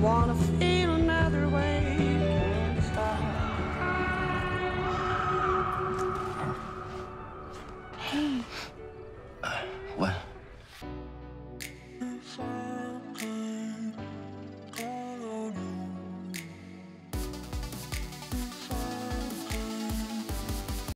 wanna feel another way. Hey. Uh, what?